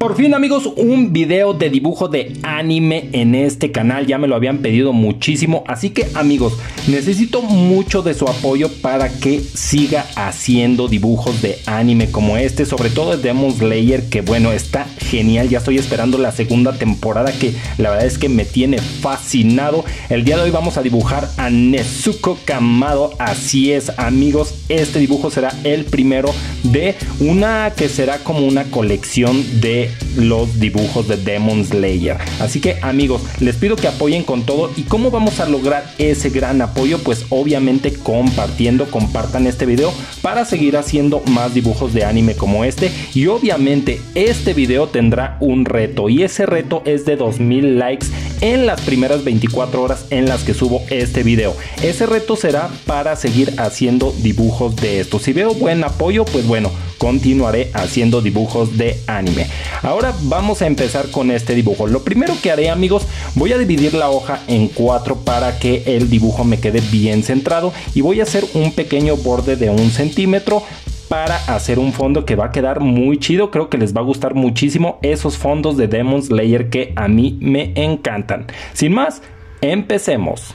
Por fin amigos, un video de dibujo de anime en este canal, ya me lo habían pedido muchísimo, así que amigos, necesito mucho de su apoyo para que siga haciendo dibujos de anime como este, sobre todo de Demon Slayer, que bueno, está genial, ya estoy esperando la segunda temporada que la verdad es que me tiene fascinado. El día de hoy vamos a dibujar a Nezuko Kamado, así es amigos, este dibujo será el primero de una que será como una colección de los dibujos de Demon Slayer. Así que amigos, les pido que apoyen con todo. ¿Y cómo vamos a lograr ese gran apoyo? Pues obviamente compartiendo, compartan este video para seguir haciendo más dibujos de anime como este. Y obviamente este video tendrá un reto y ese reto es de 2000 likes en las primeras 24 horas en las que subo este video. Ese reto será para seguir haciendo dibujos de esto. Si veo buen apoyo, pues bueno, continuaré haciendo dibujos de anime. Ahora vamos a empezar con este dibujo. Lo primero que haré amigos, voy a dividir la hoja en cuatro para que el dibujo me quede bien centrado y voy a hacer un pequeño borde de un centímetro para hacer un fondo que va a quedar muy chido. Creo que les va a gustar muchísimo esos fondos de Demon Slayer que a mí me encantan. Sin más, empecemos.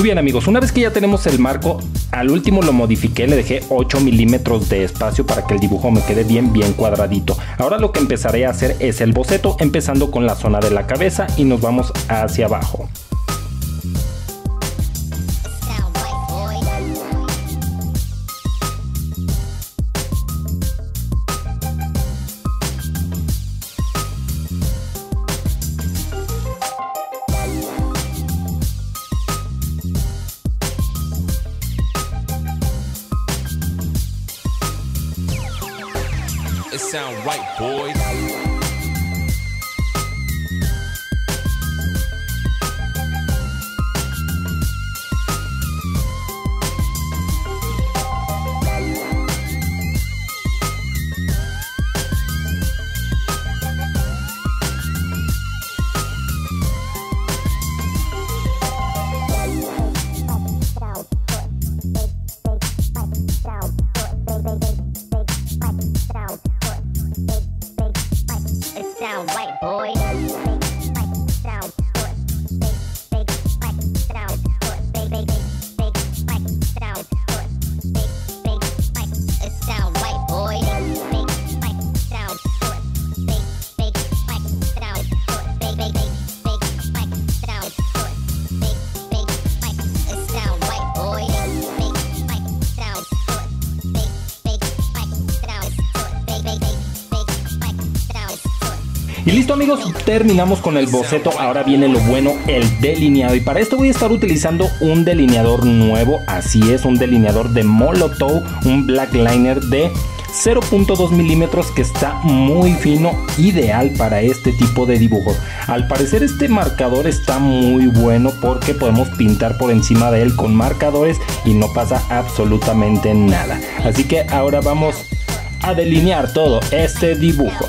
Muy bien amigos, una vez que ya tenemos el marco, al último lo modifiqué, le dejé 8 milímetros de espacio para que el dibujo me quede bien bien cuadradito. Ahora lo que empezaré a hacer es el boceto, empezando con la zona de la cabeza y nos vamos hacia abajo. Sound right, boys. Y listo amigos, terminamos con el boceto. Ahora viene lo bueno, el delineado. Y para esto voy a estar utilizando un delineador nuevo. Así es, un delineador de Molotov, un black liner de 0.2 milímetros que está muy fino, ideal para este tipo de dibujos. Al parecer este marcador está muy bueno porque podemos pintar por encima de él con marcadores y no pasa absolutamente nada. Así que ahora vamos a delinear todo este dibujo.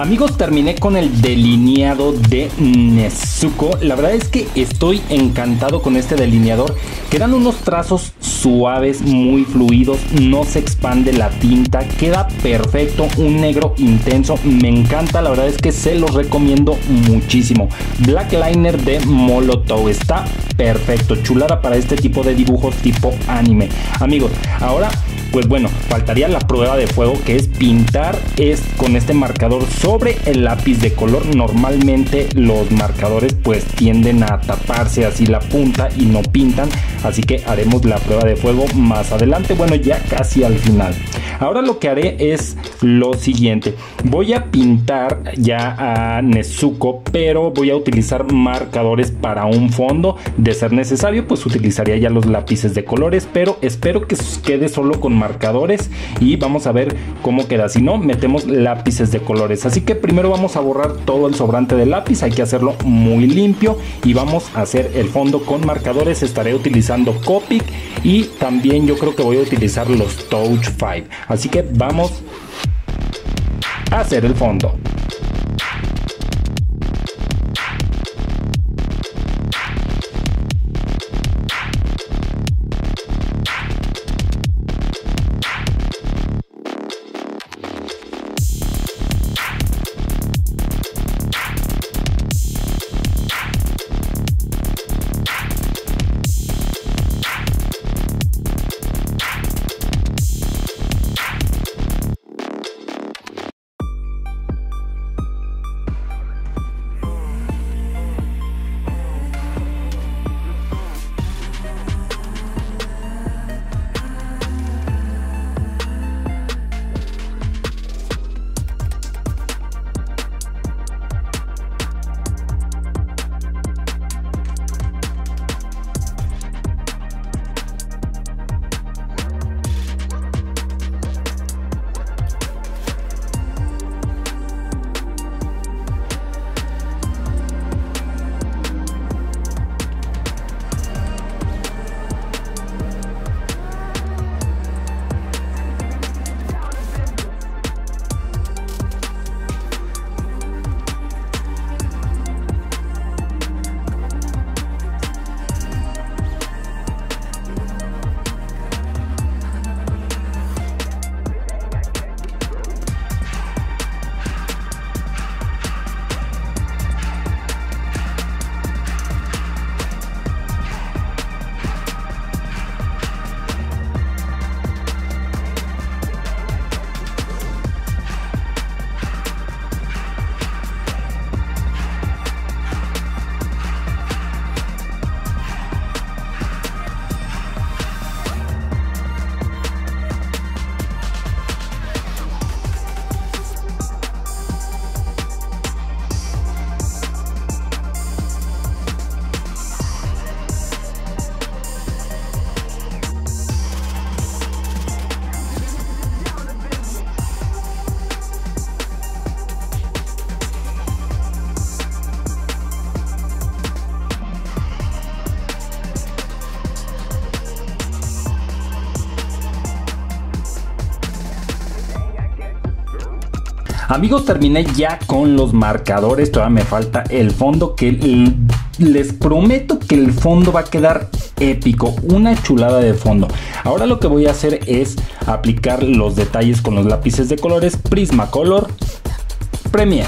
Amigos, terminé con el delineado de Nezuko. La verdad es que estoy encantado con este delineador. Quedan unos trazos suaves, muy fluidos, no se expande la tinta, queda perfecto, un negro intenso, me encanta, la verdad es que se los recomiendo muchísimo. Black Liner de Molotov está perfecto, chulada para este tipo de dibujos tipo anime. Amigos, ahora pues bueno, faltaría la prueba de fuego que es pintar es con este marcador sobre el lápiz de color. Normalmente los marcadores pues tienden a taparse así la punta y no pintan, así que haremos la prueba de fuego más adelante, bueno ya casi al final. Ahora lo que haré es lo siguiente, voy a pintar ya a Nezuko, pero voy a utilizar marcadores para un fondo, de ser necesario pues utilizaría ya los lápices de colores, pero espero que quede solo con marcadores y vamos a ver cómo queda. Si no, metemos lápices de colores. Así que primero vamos a borrar todo el sobrante de lápiz. Hay que hacerlo muy limpio y vamos a hacer el fondo con marcadores. Estaré utilizando Copic y también yo creo que voy a utilizar los Touch 5. Así que vamos a hacer el fondo. Amigos, terminé ya con los marcadores. Todavía me falta el fondo que les prometo que el fondo va a quedar épico. Una chulada de fondo. Ahora lo que voy a hacer es aplicar los detalles con los lápices de colores Prismacolor Premiere.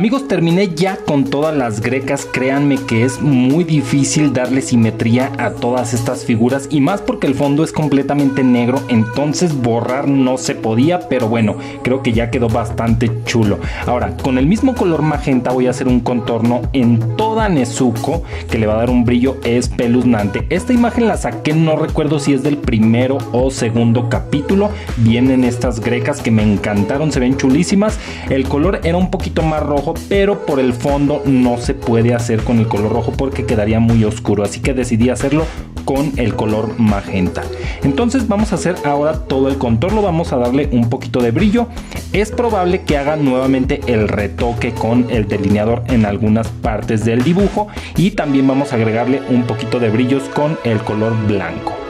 Amigos, terminé ya con todas las grecas. Créanme que es muy difícil darle simetría a todas estas figuras y más porque el fondo es completamente negro, entonces borrar no se podía, pero bueno, creo que ya quedó bastante chulo. Ahora, con el mismo color magenta voy a hacer un contorno en toda Nezuko que le va a dar un brillo espeluznante. Esta imagen la saqué, no recuerdo si es del primero o segundo capítulo. Vienen estas grecas que me encantaron, se ven chulísimas. El color era un poquito más pero por el fondo no se puede hacer con el color rojo porque quedaría muy oscuro, así que decidí hacerlo con el color magenta. Entonces vamos a hacer ahora todo el contorno, vamos a darle un poquito de brillo. Es probable que haga nuevamente el retoque con el delineador en algunas partes del dibujo y también vamos a agregarle un poquito de brillos con el color blanco.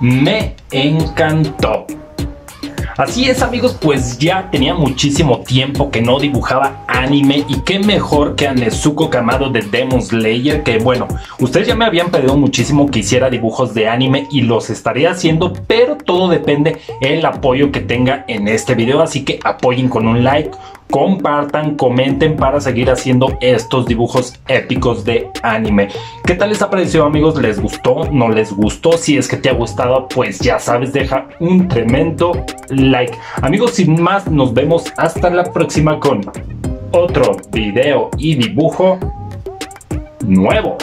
Me encantó. Así es amigos, pues ya tenía muchísimo tiempo que no dibujaba anime y qué mejor que a Nezuko Kamado de Demon Slayer que bueno, ustedes ya me habían pedido muchísimo que hiciera dibujos de anime y los estaré haciendo, pero todo depende el apoyo que tenga en este video, así que apoyen con un like, compartan, comenten para seguir haciendo estos dibujos épicos de anime. ¿Qué tal les ha parecido amigos? ¿Les gustó? ¿No les gustó? Si es que te ha gustado, pues ya sabes, deja un tremendo like. Amigos, sin más, nos vemos hasta la próxima con otro video y dibujo nuevo.